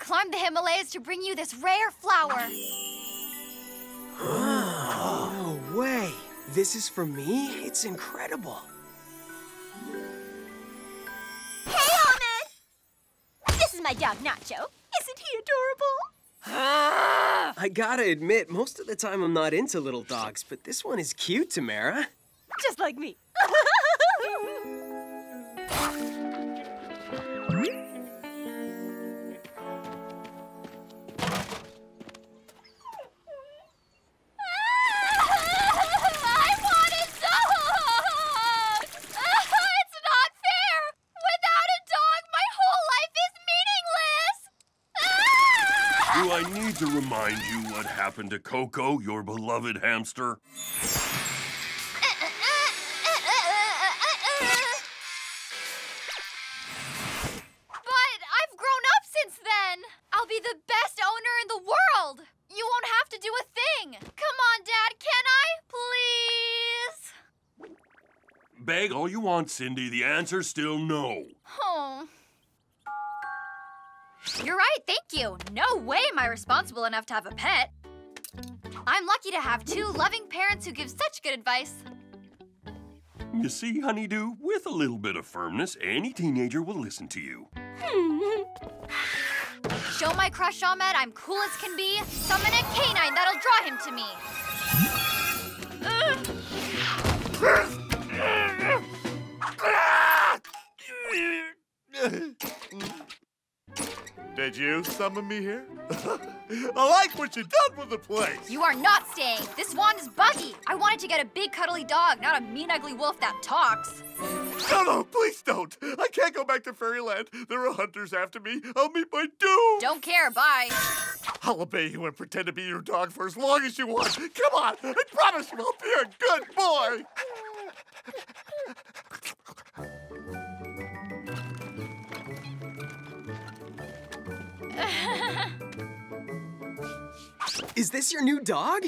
climbed the Himalayas to bring you this rare flower. Oh, no way. This is for me? It's incredible. Hey, Ahmed! This is my dog, Nacho. Isn't he adorable? I gotta admit, most of the time I'm not into little dogs, but this one is cute, Tamara. Just like me. happened to Coco, your beloved hamster? But I've grown up since then! I'll be the best owner in the world! You won't have to do a thing! Come on, Dad, can I? Please? Beg all you want, Cindy. The answer's still no. Oh. You're right, thank you. No way am I responsible enough to have a pet. I'm lucky to have two loving parents who give such good advice. You see, Honeydew, with a little bit of firmness, any teenager will listen to you. Show my crush Ahmed I'm cool as can be. Summon a canine that'll draw him to me. Did you summon me here? I like what you done with the place. You are not staying. This wand is buggy. I wanted to get a big cuddly dog, not a mean ugly wolf that talks. No, no, please don't. I can't go back to Fairyland. There are hunters after me. I'll meet my doom. Don't care, bye. I'll obey you and pretend to be your dog for as long as you want. Come on, I promise you I'll be a good boy. Is this your new dog?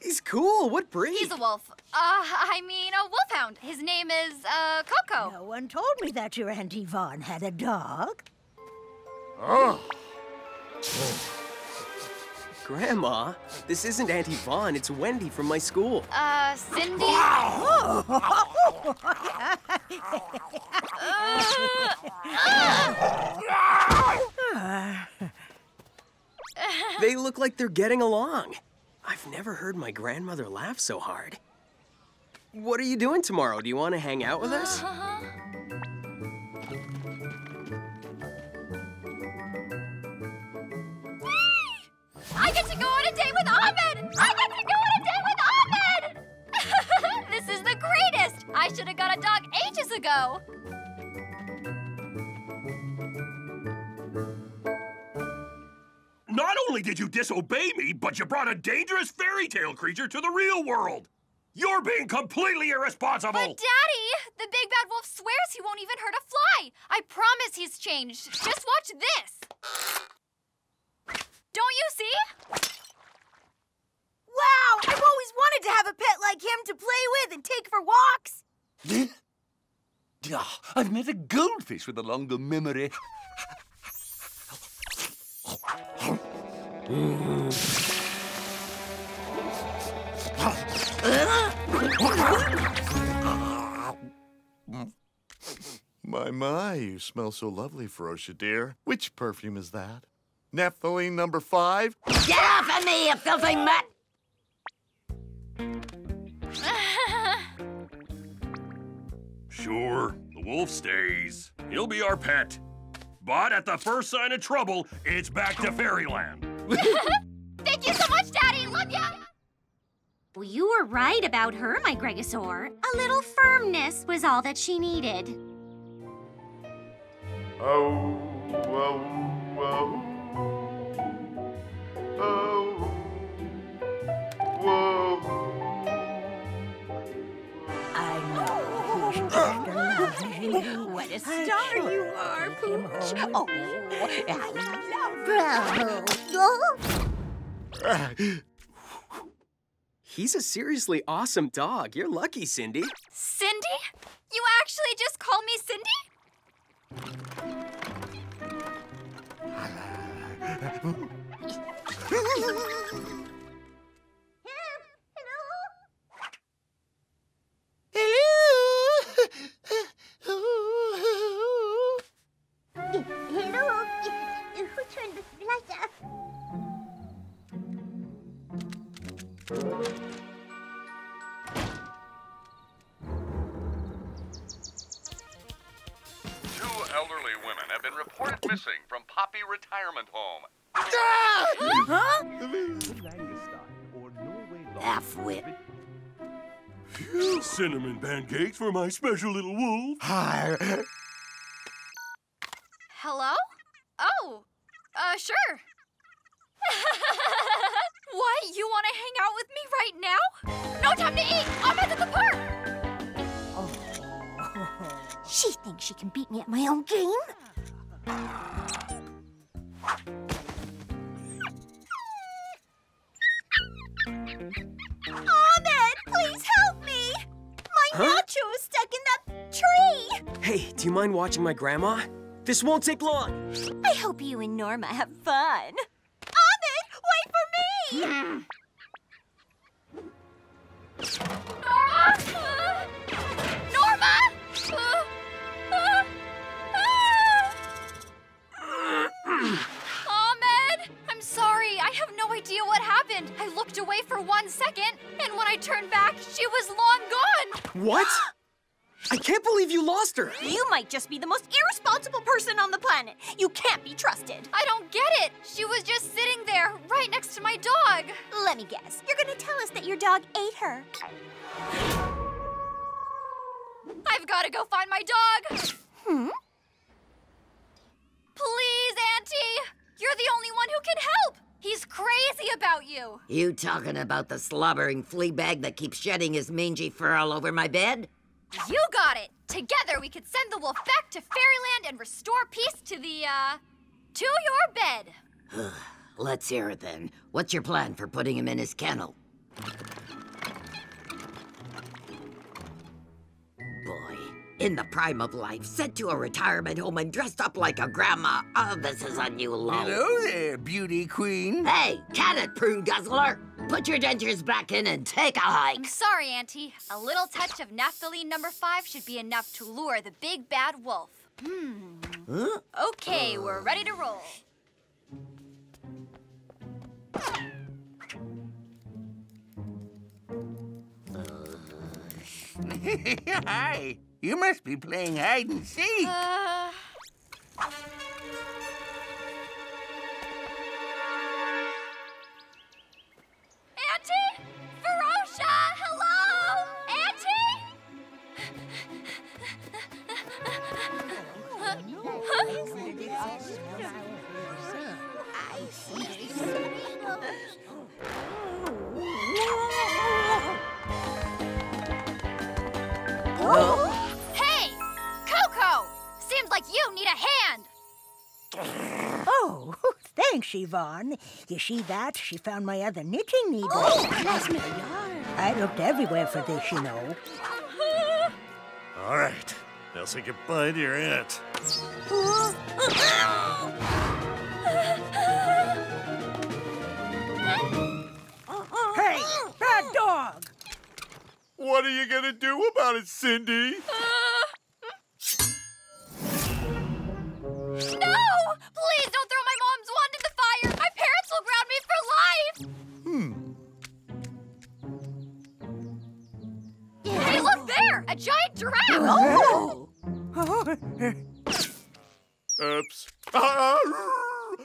He's cool. What breed? He's a wolf. Uh, I mean a wolfhound. His name is, uh, Coco. No one told me that your Aunt Yvonne had a dog. Oh, Grandma, this isn't Auntie Yvonne. It's Wendy from my school. Uh, Cindy? They look like they're getting along. I've never heard my grandmother laugh so hard. What are you doing tomorrow? Do you want to hang out with us? I get to go on a date with Ahmed! I get to go on a date with Ahmed! this is the greatest! I should have got a dog ages ago. Not only did you disobey me, but you brought a dangerous fairy tale creature to the real world. You're being completely irresponsible. But Daddy, the big bad wolf swears he won't even hurt a fly. I promise he's changed. Just watch this. Don't you see? Wow, I've always wanted to have a pet like him to play with and take for walks. Ah, I've met a goldfish with a longer memory. Mm. my, my, you smell so lovely, Ferocia dear. Which perfume is that? Naphthalene number five? Get off of me, you filthy mutt! Sure, the wolf stays. He'll be our pet. But at the first sign of trouble, it's back to fairyland. Thank you so much, Daddy. Love ya. Well, you were right about her, my Gregosaur. A little firmness was all that she needed. Oh, oh, oh. Oh, whoa. What a star you are, Pooch. Oh, Bravo! Oh. He's a seriously awesome dog. You're lucky, Cindy. Cindy? You actually just call me Cindy? Retirement Home. Half-wit. Cinnamon pancakes for my special little wolf. Hello? My grandma? This won't take long. I hope you and Norma have fun. Ahmed, wait for me! Norma! Uh, Norma! Uh, uh, uh. Ahmed! I'm sorry. I have no idea what happened. I looked away for one second, and when I turned back, she was long gone. What? I can't believe you lost her. You might just be the most irresponsible person on the planet. You can't be trusted. I don't get it. She was just sitting there, right next to my dog. Let me guess. You're gonna tell us that your dog ate her. I've got to go find my dog. Hmm? Please, Auntie. You're the only one who can help. He's crazy about you. You talking about the slobbering flea bag that keeps shedding his mangy fur all over my bed? You got it. Together we could send the wolf back to fairyland and restore peace to the, uh, to your bed. Let's hear it then. What's your plan for putting him in his kennel? In the prime of life, sent to a retirement home and dressed up like a grandma. Oh, this is a new low. Hello there, beauty queen. Hey, can it, prune guzzler? Put your dentures back in and take a hike. I'm sorry, Auntie. A little touch of naphthalene number five should be enough to lure the big bad wolf. Hmm. Huh? Okay, we're ready to roll. Hi. You must be playing hide and seek. Uh, thanks, Yvonne. You see that? She found my other knitting needle. Oh, I looked everywhere for this, you know. All right. Now say goodbye to your aunt. Hey, bad dog! What are you gonna do about it, Cindy? A giant giraffe! Oh. Oops. Ah.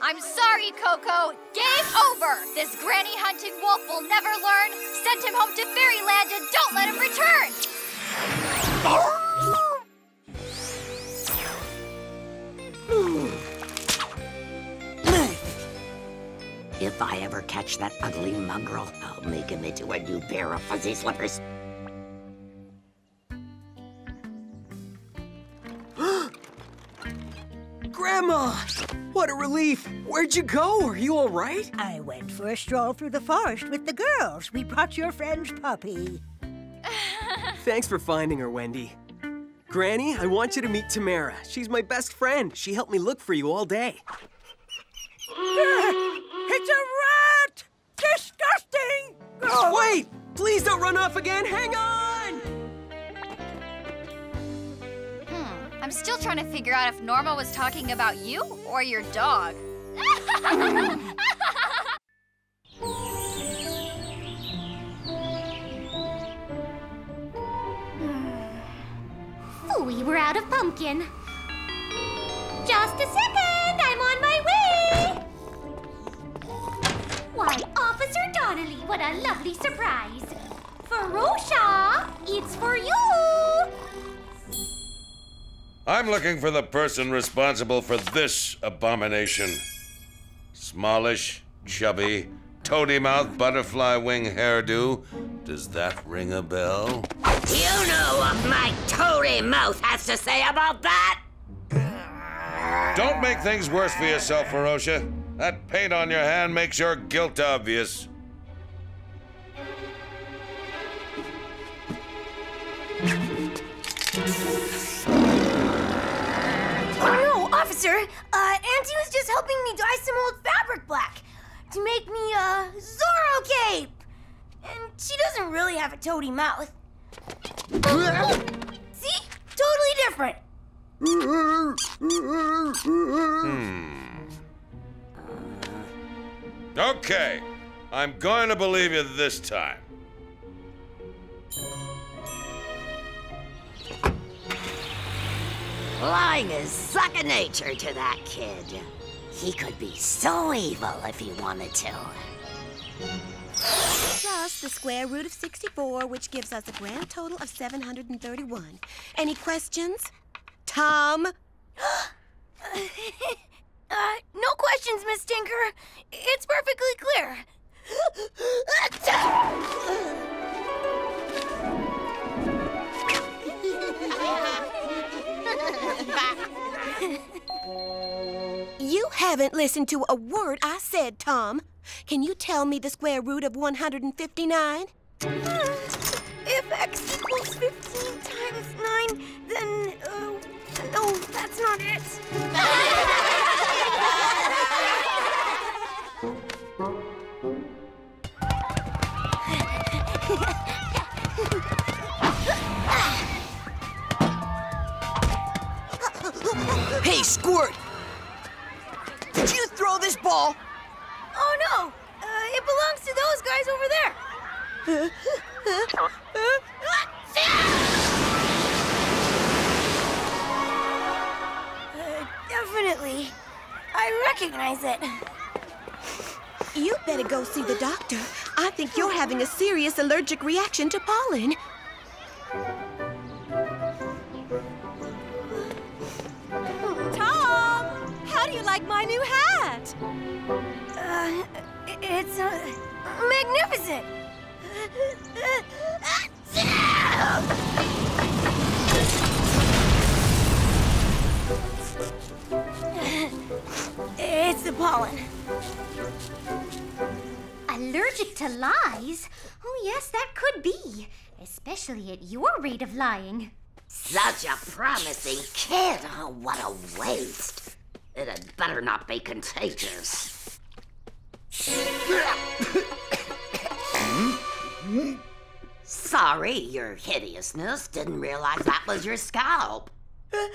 I'm sorry, Coco. Game over! This granny hunting wolf will never learn. Send him home to fairyland and don't let him return! If I ever catch that ugly mongrel, I'll make him into a new pair of fuzzy slippers. Grandma! What a relief! Where'd you go? Are you all right? I went for a stroll through the forest with the girls. We brought your friend's puppy. Thanks for finding her, Wendy. Granny, I want you to meet Tamara. She's my best friend. She helped me look for you all day. It's a rat! Disgusting! Oh. Wait! Please don't run off again! Hang on! Still trying to figure out if Norma was talking about you or your dog. Phooey, we're out of pumpkin. Just a second, I'm on my way. Why, Officer Donnelly, what a lovely surprise. Ferocia, it's for you. I'm looking for the person responsible for this abomination. Smallish, chubby, toady mouth, butterfly wing hairdo. Does that ring a bell? You know what my toady mouth has to say about that? Don't make things worse for yourself, Ferocia. That paint on your hand makes your guilt obvious. Officer! Uh, Auntie was just helping me dye some old fabric black to make me a Zorro cape! And she doesn't really have a toady mouth. See? Totally different. Hmm. Uh. Okay, I'm going to believe you this time. Lying is second nature to that kid. He could be so evil if he wanted to. Plus the square root of 64, which gives us a grand total of 731. Any questions? Tom? uh, no questions, Miss Tinker. It's perfectly clear. You haven't listened to a word I said, Tom. Can you tell me the square root of 159? If x equals 15 times 9, then, uh, no, that's not it. Hey, Squirt! Did you throw this ball? Oh no, uh, it belongs to those guys over there. Uh, definitely. I recognize it. You better go see the doctor. I think you're having a serious allergic reaction to pollen. Like my new hat? Uh, it's uh, magnificent. It's the pollen. Allergic to lies? Oh, yes, that could be. Especially at your rate of lying. Such a promising kid. Oh, what a waste. It had better not be contagious. Sorry, your hideousness. Didn't realize that was your scalp. I'm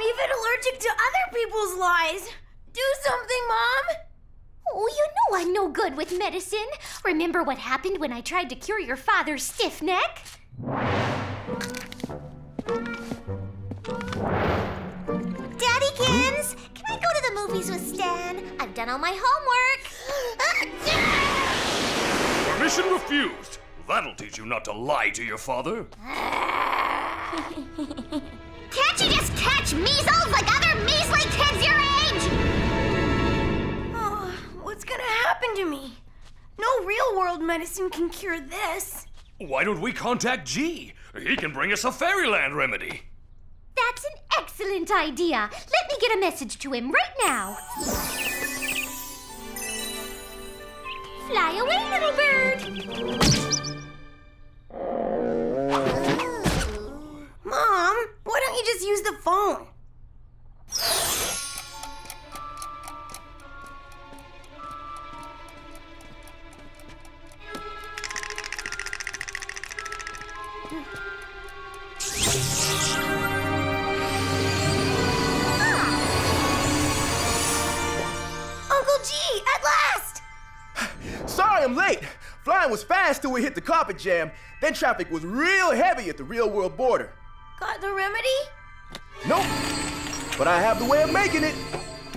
even allergic to other people's lies. Do something, Mom. Oh, you know I'm no good with medicine. Remember what happened when I tried to cure your father's stiff neck? Daddykins, can I go to the movies with Stan? I've done all my homework. Permission refused. That'll teach you not to lie to your father. Can't you just catch measles like other measly kids your age? Oh, what's gonna happen to me? No real world medicine can cure this. Why don't we contact G? He can bring us a fairyland remedy. That's an excellent idea. Let me get a message to him right now. Fly away, little bird. Mom, why don't you just use the phone. Sorry I'm late. Flying was fast till we hit the carpet jam. Then traffic was real heavy at the real world border. Got the remedy? Nope. But I have the way of making it.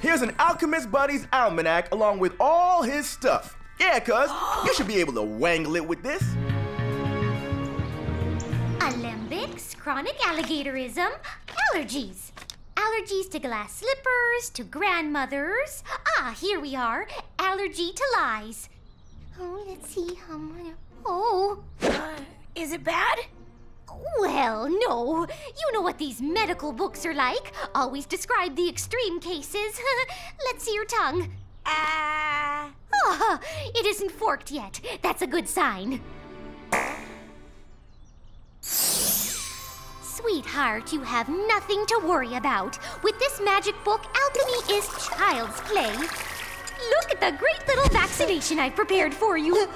Here's an Alchemist Buddy's almanac along with all his stuff. Yeah, cuz, you should be able to wangle it with this. Alembics, chronic alligatorism, allergies. Allergies to glass slippers, to grandmothers. Ah, here we are. Allergy to lies. Oh, let's see. how much. oh. Uh, is it bad? Well, no. You know what these medical books are like. Always describe the extreme cases. Let's see your tongue. Ah. Oh, it isn't forked yet. That's a good sign. Sweetheart, you have nothing to worry about. With this magic book, alchemy is child's play. Look at the great little vaccination I've prepared for you.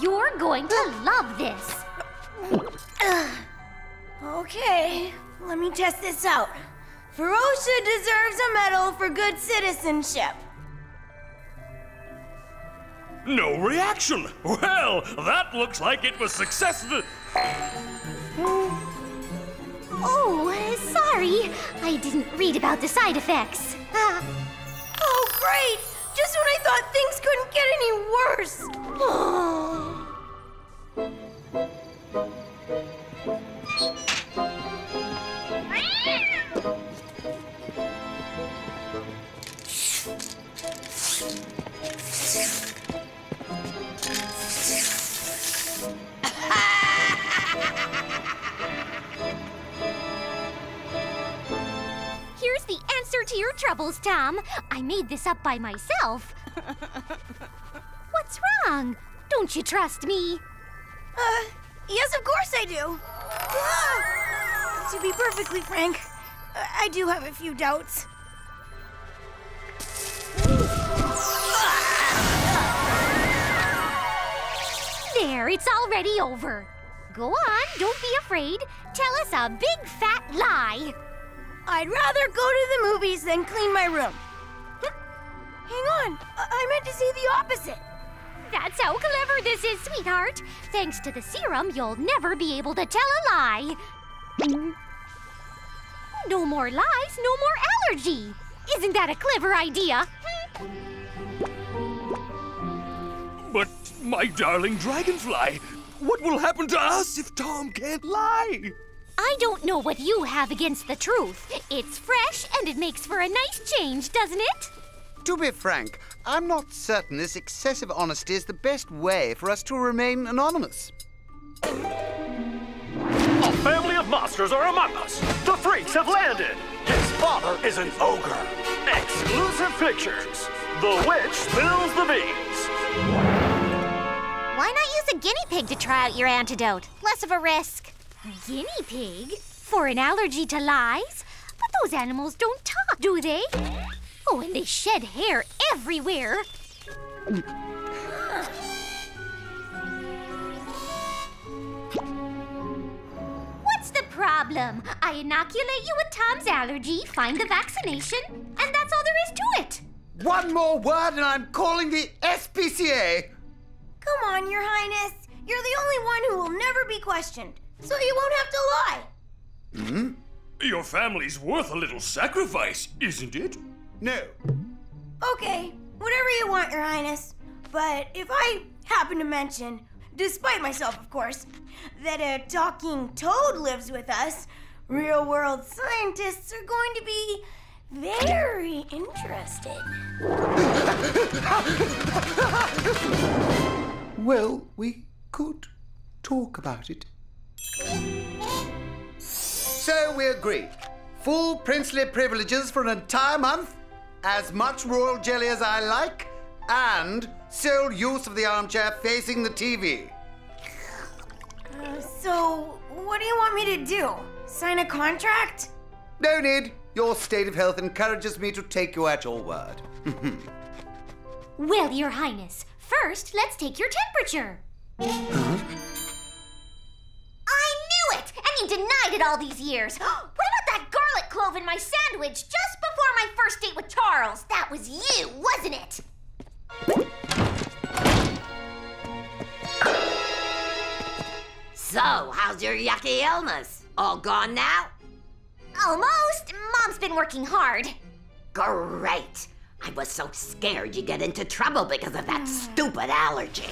You're going to love this. Okay, let me test this out. Ferocia deserves a medal for good citizenship. No reaction. Well, that looks like it was successful. Oh, uh, sorry. I didn't read about the side effects. Ah. Oh, great! Just when I thought things couldn't get any worse. Here's troubles, Tom. I made this up by myself. What's wrong? Don't you trust me? Uh, yes, of course I do. Ah! To be perfectly frank, I do have a few doubts. There, it's already over. Go on, don't be afraid. Tell us a big fat lie. I'd rather go to the movies than clean my room. Hang on, I, I meant to say the opposite. That's how clever this is, sweetheart. Thanks to the serum, you'll never be able to tell a lie. Hmm? No more lies, no more allergy. Isn't that a clever idea? But, my darling dragonfly, what will happen to us if Tom can't lie? I don't know what you have against the truth. It's fresh and it makes for a nice change, doesn't it? To be frank, I'm not certain this excessive honesty is the best way for us to remain anonymous. A family of monsters are among us. The freaks have landed. His father is an ogre. Exclusive pictures. The witch spills the beans. Why not use a guinea pig to try out your antidote? Less of a risk. Guinea pig? For an allergy to lies? But those animals don't talk, do they? Oh, and they shed hair everywhere. What's the problem? I inoculate you with Tom's allergy, find the vaccination, and that's all there is to it. One more word and I'm calling the SPCA. Come on, Your Highness. You're the only one who will never be questioned, so you won't have to lie. Hmm? Your family's worth a little sacrifice, isn't it? No. Okay, whatever you want, Your Highness. But if I happen to mention, despite myself, of course, that a talking toad lives with us, real world scientists are going to be very interested. Well, we could talk about it. So we agree. Full princely privileges for an entire month, as much royal jelly as I like, and sole use of the armchair facing the TV. Uh, so, what do you want me to do? Sign a contract? No need. Your state of health encourages me to take you at your word. Well, Your Highness, first let's take your temperature. I knew you denied it all these years. what about that garlic clove in my sandwich just before my first date with Charles? That was you, wasn't it? So, how's your yucky illness? All gone now? Almost. Mom's been working hard. Great. I was so scared you'd get into trouble because of that stupid allergy.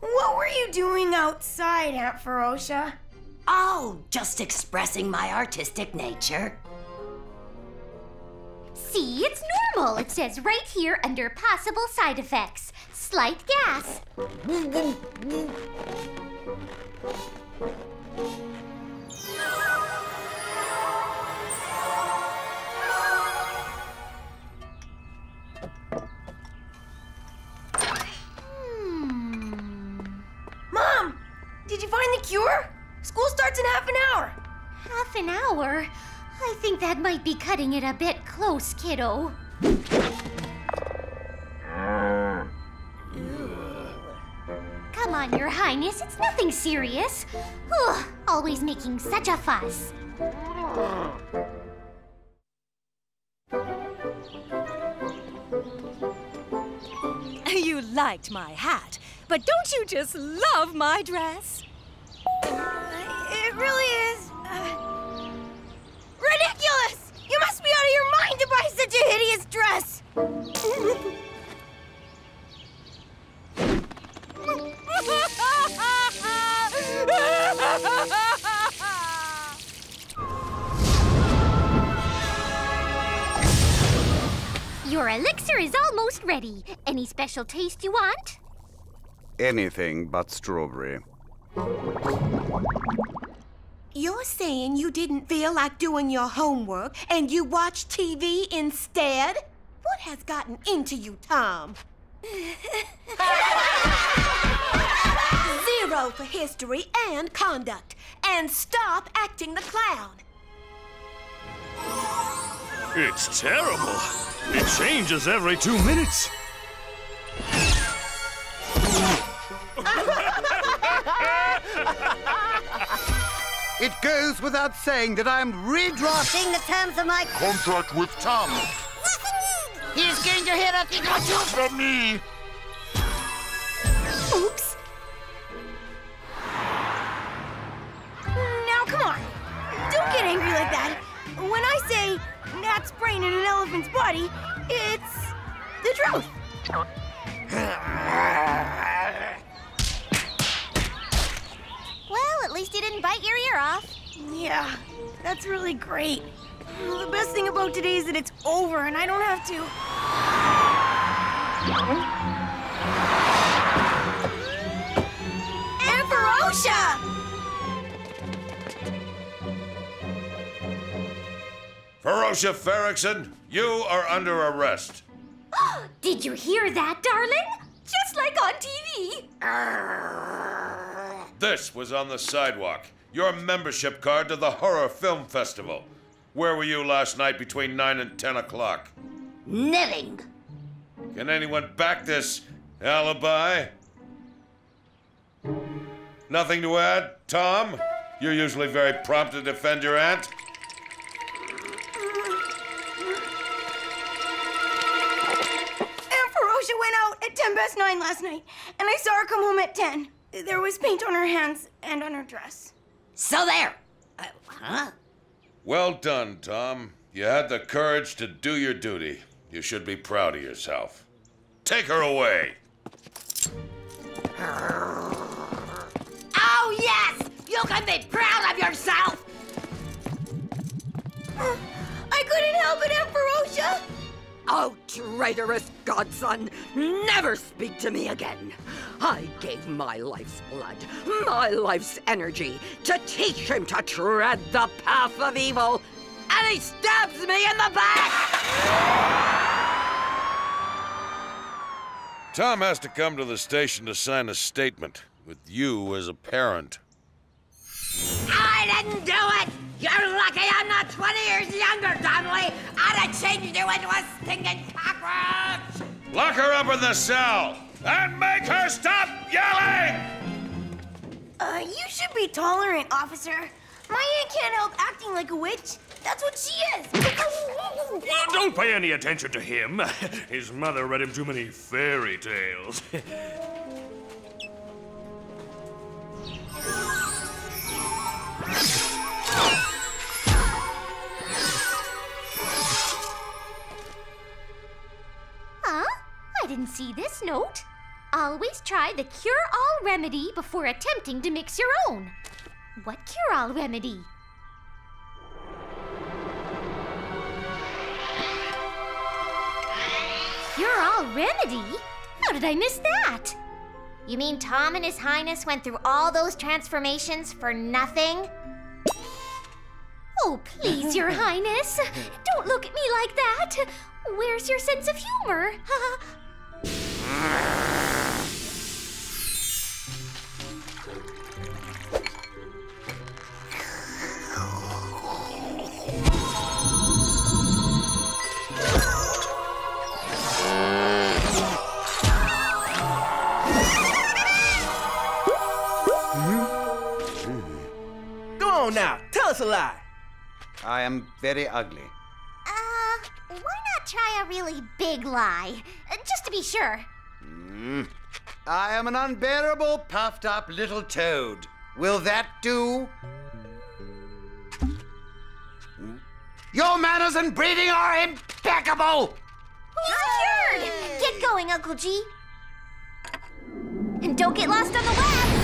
What were you doing outside, Aunt Ferocia? Oh, just expressing my artistic nature. See, it's normal. It says right here under possible side effects slight gas. An hour? I think that might be cutting it a bit close, kiddo. Come on, Your Highness, it's nothing serious. Ugh, always making such a fuss. You liked my hat, but don't you just love my dress? Uh, it really to a hideous dress! Your elixir is almost ready. Any special taste you want? Anything but strawberry. You're saying you didn't feel like doing your homework and you watched TV instead? What has gotten into you, Tom? Zero for history and conduct. And stop acting the clown. It's terrible. It changes every two minutes. It goes without saying that I'm redrafting the terms of my Contract with Tom. He's going to hit us. He got you. From me. Oops. Now, come on. Don't get angry like that. When I say gnat's brain in an elephant's body, it's the truth. Well, at least you didn't bite your ear off. Yeah, that's really great. The best thing about today is that it's over and I don't have to. Amperosia! Ferocia Ferrickson, you are under arrest. Did you hear that, darling? Just like on TV. This was on the sidewalk. Your membership card to the Horror Film Festival. Where were you last night between 9 and 10 o'clock? Knitting. Can anyone back this alibi? Nothing to add, Tom? You're usually very prompt to defend your aunt. 10 past 9 last night, and I saw her come home at 10. There was paint on her hands and on her dress. So there. Uh, huh? Well done, Tom. You had the courage to do your duty. You should be proud of yourself. Take her away. Oh, yes! You can be proud of yourself! I couldn't help it, Amperosia! Oh, traitorous godson! Never speak to me again! I gave my life's blood, my life's energy, to teach him to tread the path of evil, and he stabs me in the back! Tom has to come to the station to sign a statement with you as a parent. I didn't do it! You're lucky I'm not 20 years younger, Donnelly, I'd have changed you into a stinking cockroach! Lock her up in the cell and make her stop yelling! Uh, you should be tolerant, officer. My aunt can't help acting like a witch. That's what she is. Well, don't pay any attention to him. His mother read him too many fairy tales. see this note. Always try the cure-all remedy before attempting to mix your own. What cure-all remedy? Cure-all remedy? How did I miss that? You mean Tom and His Highness went through all those transformations for nothing? Oh, please, Your Highness. Don't look at me like that. Where's your sense of humor? Go on now, tell us a lie. I am very ugly. Uh, why not try a really big lie? Uh, just to be sure. Mm. I am an unbearable, puffed up little toad. Will that do? Your manners and breeding are impeccable! Secured! Get going, Uncle G. And don't get lost on the web!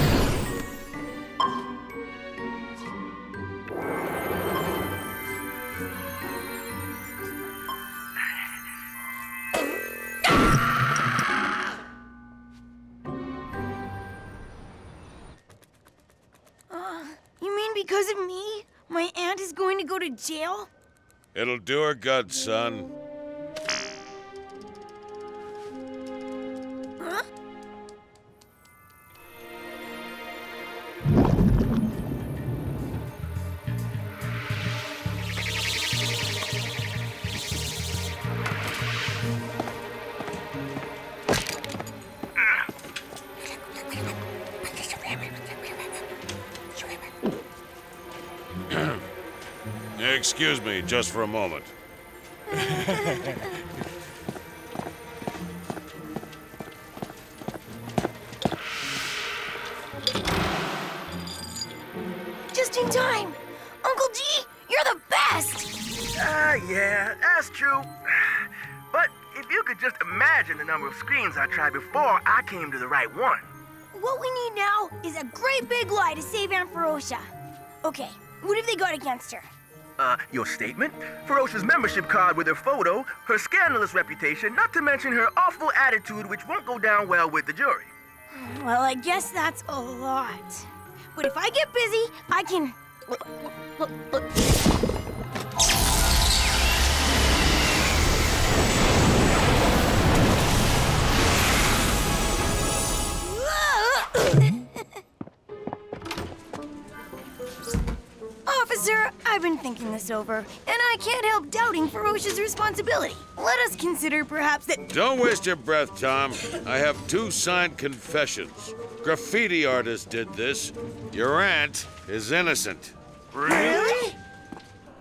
You mean because of me, my aunt is going to go to jail? It'll do her good, son. Excuse me, just for a moment. Just in time. Uncle G, you're the best. Ah, yeah, that's true. But if you could just imagine the number of screens I tried before I came to the right one. What we need now is a great big lie to save Aunt Ferocia. Okay, what have they got against her? Uh, your statement? Ferocia's membership card with her photo, her scandalous reputation, not to mention her awful attitude, which won't go down well with the jury. Well, I guess that's a lot. But if I get busy, I can. Thinking this over, and I can't help doubting Ferocia's responsibility. Let us consider perhaps that. Don't waste your breath, Tom. I have two signed confessions. Graffiti artist did this. Your aunt is innocent. Really?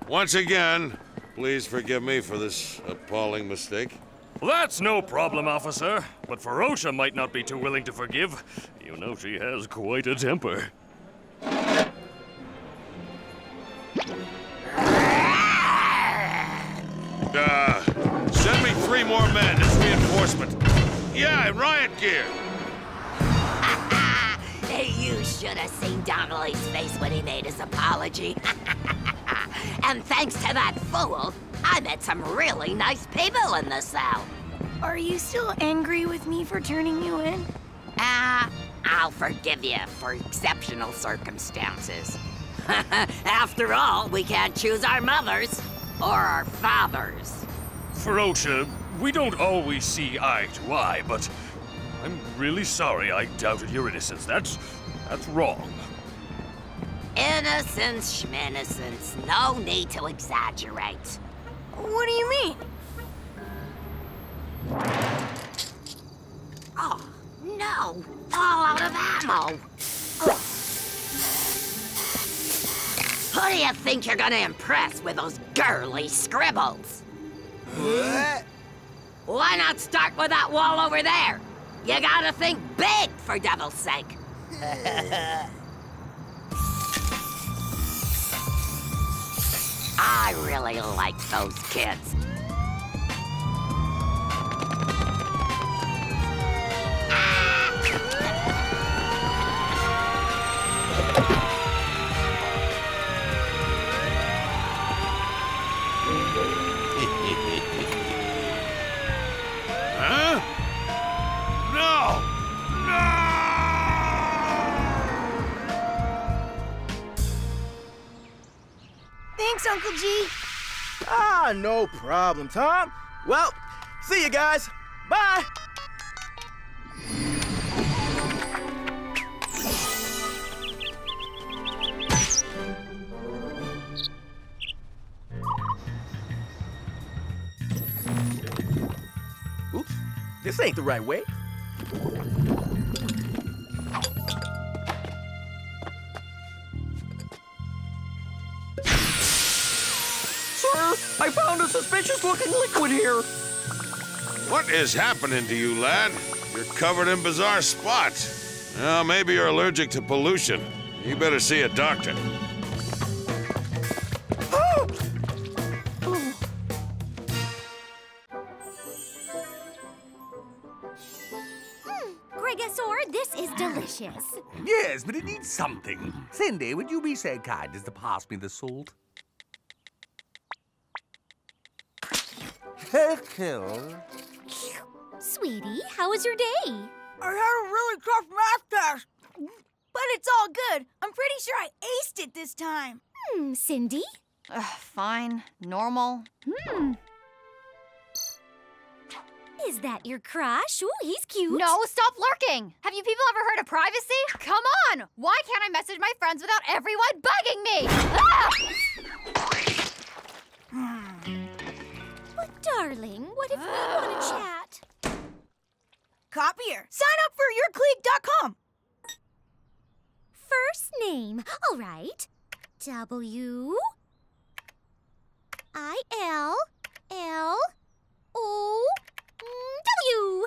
Once again, please forgive me for this appalling mistake. That's no problem, officer. But Ferocia might not be too willing to forgive. You know she has quite a temper. Uh, send me three more men as reinforcement. Yeah, in riot gear. You should have seen Donnelly's face when he made his apology. and thanks to that fool, I met some really nice people in the cell. Are you still angry with me for turning you in? Ah, I'll forgive you for exceptional circumstances. After all, we can't choose our mothers or our fathers. Ferocia, we don't always see eye to eye, but I'm really sorry I doubted your innocence. That's that's wrong. Innocence, schminnocence. No need to exaggerate. What do you mean? Oh, no. All out of ammo. Who do you think you're gonna impress with those girly scribbles? What? Why not start with that wall over there? You gotta think big, for devil's sake. I really like those kids. Thanks, Uncle G. Ah, no problem, Tom. Well, see you guys. Bye. Oops, this ain't the right way. Suspicious looking liquid here. What is happening to you, lad? You're covered in bizarre spots. Well, maybe you're allergic to pollution. You better see a doctor. Mm, Gregosaur, this is delicious. Yes, but it needs something. Cindy, would you be so kind as to pass me the salt? Hello. Sweetie, how was your day? I had a really tough math test. But it's all good. I'm pretty sure I aced it this time. Hmm, Cindy? fine. Normal. Hmm. Is that your crush? Ooh, he's cute. No, stop lurking! Have you people ever heard of privacy? Come on! Why can't I message my friends without everyone bugging me? Ah! Darling, what if we want to chat? Copier, sign up for yourclique.com. First name. All right. W I L L O W.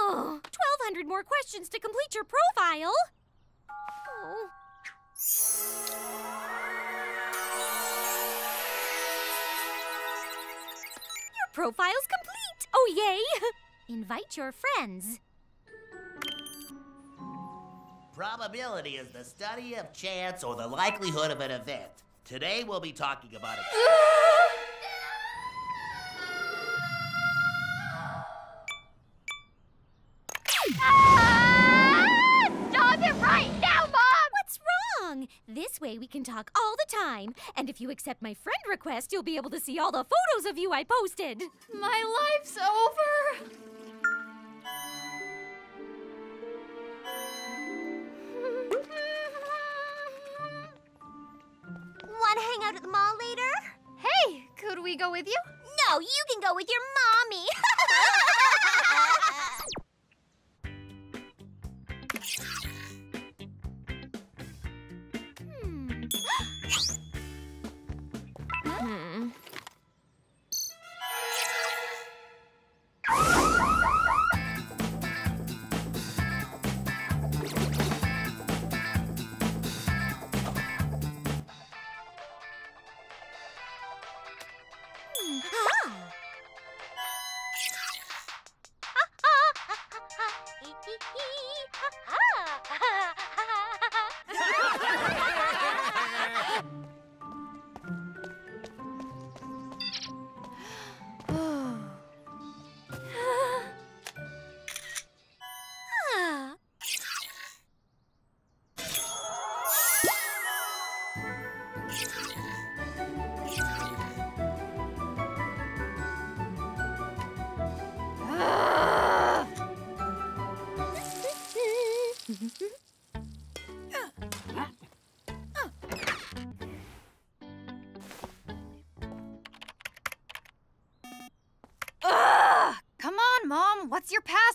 Oh, 1,200 more questions to complete your profile. Oh. Profile's complete. Oh, yay. Invite your friends. Probability is the study of chance or the likelihood of an event. Today we'll be talking about it. can talk all the time. And if you accept my friend request, you'll be able to see all the photos of you I posted. My life's over. Want to hang out at the mall later? Hey, could we go with you? No, you can go with your mommy. 하하!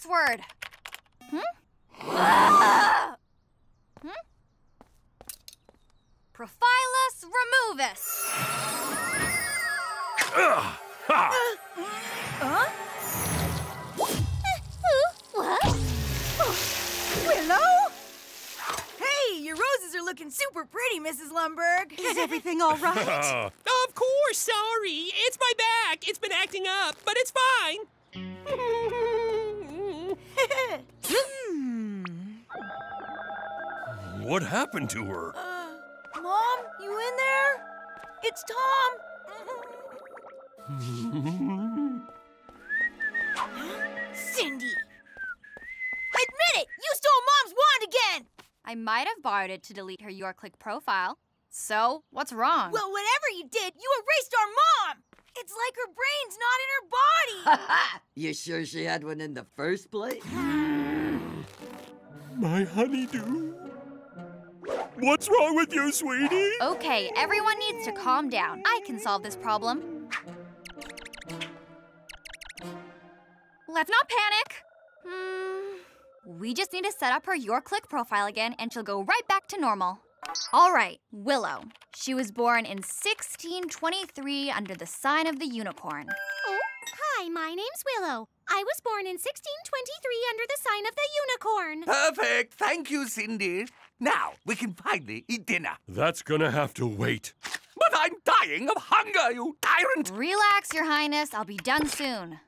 Password? What happened to her? Uh, Mom, you in there? It's Tom. Cindy. Admit it! You stole Mom's wand again! I might have borrowed it to delete her YourClick profile. So, what's wrong? Well, whatever you did, you erased our mom! It's like her brain's not in her body! you sure she had one in the first place? My honeydew. What's wrong with you, sweetie? Okay, everyone needs to calm down. I can solve this problem. Let's not panic. Hmm, we just need to set up her Your Click profile again and she'll go right back to normal. All right, Willow. She was born in 1623 under the sign of the unicorn. Oh, hi, my name's Willow. I was born in 1623 under the sign of the unicorn. Perfect. Thank you, Cindy. Now we can finally eat dinner. That's gonna have to wait. But I'm dying of hunger, you tyrant! Relax, Your Highness. I'll be done soon.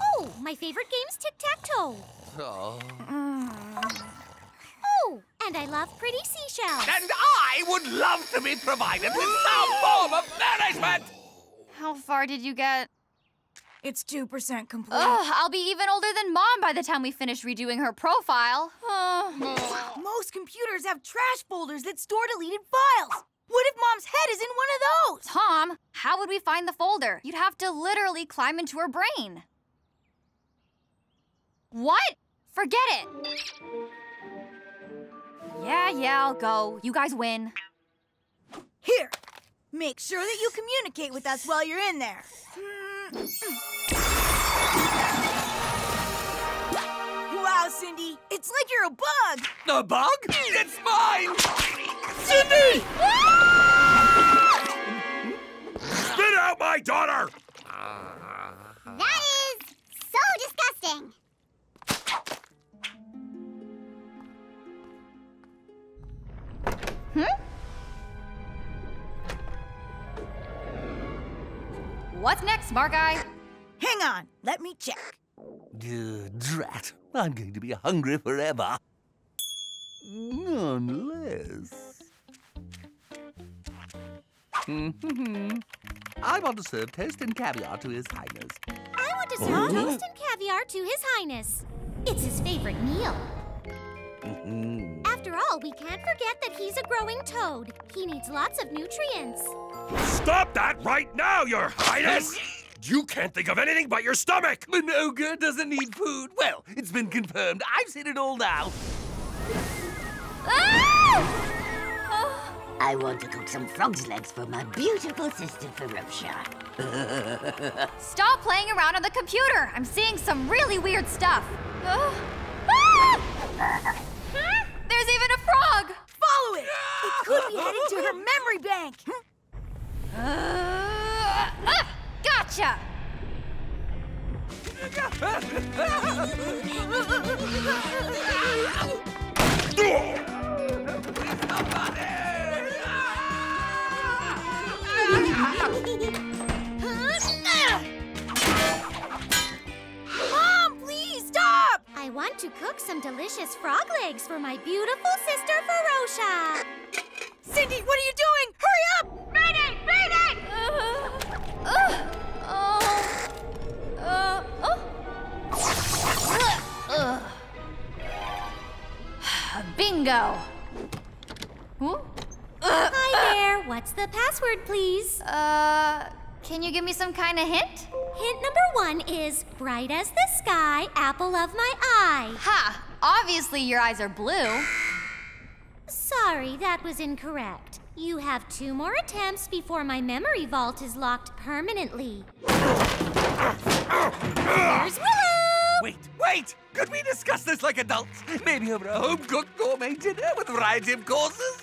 Oh, my favorite game's tic-tac-toe. Oh. Oh, and I love pretty seashells. And I would love to be provided with some form of nourishment! How far did you get? It's 2% complete. Ugh, I'll be even older than Mom by the time we finish redoing her profile. Most computers have trash folders that store deleted files. What if Mom's head is in one of those? Tom, how would we find the folder? You'd have to literally climb into her brain. What? Forget it. Yeah, yeah, I'll go. You guys win. Here, make sure that you communicate with us while you're in there. Wow, Cindy, it's like you're a bug. A bug? It's mine! Cindy! Spit out my daughter! That is so disgusting. Hmm? What's next, smart guy? Hang on, let me check. Uh, drat. I'm going to be hungry forever. Unless. Mhm. I want to serve toast and caviar to His Highness. I want to serve toast and caviar to His Highness. It's his favorite meal. Mhm. After all, we can't forget that he's a growing toad. He needs lots of nutrients. Stop that right now, Your Highness! You can't think of anything but your stomach! An ogre doesn't need food. Well, it's been confirmed. I've seen it all now. I want to cook some frog's legs for my beautiful sister Ferocia. Stop playing around on the computer. I'm seeing some really weird stuff. Ugh. Ah! There's even a frog. Follow it. It could be headed to her memory bank. Uh, ah, gotcha. Mom, I want to cook some delicious frog legs for my beautiful sister Ferocia. Cindy, what are you doing? Hurry up! Mayday! Mayday! Uh, oh. Uh, oh. Ugh. Bingo. Huh? Hi there. What's the password, please? Uh, can you give me some kind of hint? Hint number one is bright as the sky, apple of my eye. Ha! Obviously, your eyes are blue. Sorry, that was incorrect. You have two more attempts before my memory vault is locked permanently. Here's Willow! Wait, wait! Could we discuss this like adults? Maybe over a home-cooked gourmet dinner with a variety of courses?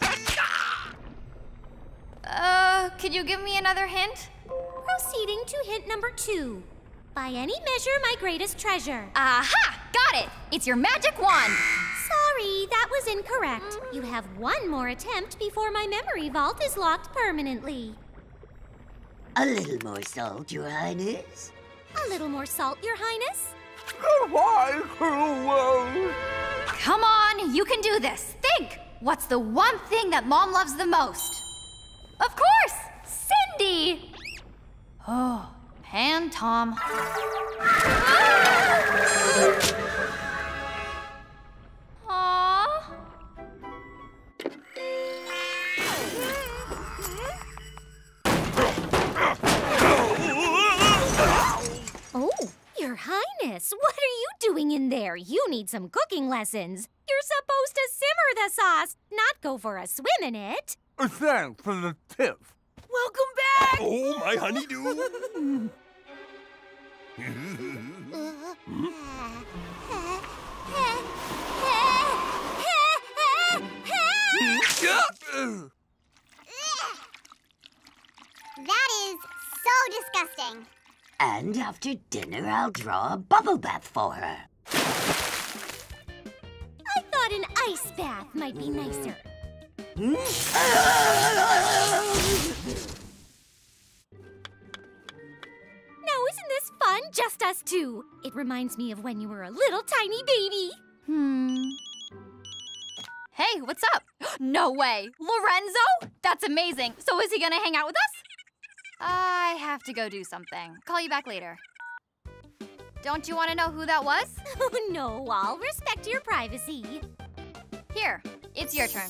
Uh, could you give me another hint? Proceeding to hint number two. By any measure, my greatest treasure. Aha! Got it! It's your magic wand! Sorry, that was incorrect. You have one more attempt before my memory vault is locked permanently. A little more salt, Your Highness. A little more salt, Your Highness. Why? Come on, you can do this. Think! What's the one thing that Mom loves the most? Of course! Cindy! Oh, and Tom. Aww. Oh, Your Highness, what are you doing in there? You need some cooking lessons. You're supposed to simmer the sauce, not go for a swim in it. Thanks for the tip. Welcome back! Oh, my honeydew. That is so disgusting. And after dinner, I'll draw a bubble bath for her. I thought an ice bath might be nicer. Now, isn't this fun? Just us two. It reminds me of when you were a little tiny baby. Hmm. Hey, what's up? No way! Lorenzo? That's amazing. So is he gonna hang out with us? I have to go do something. Call you back later. Don't you want to know who that was? Oh, no, I'll respect your privacy. Here, it's your turn.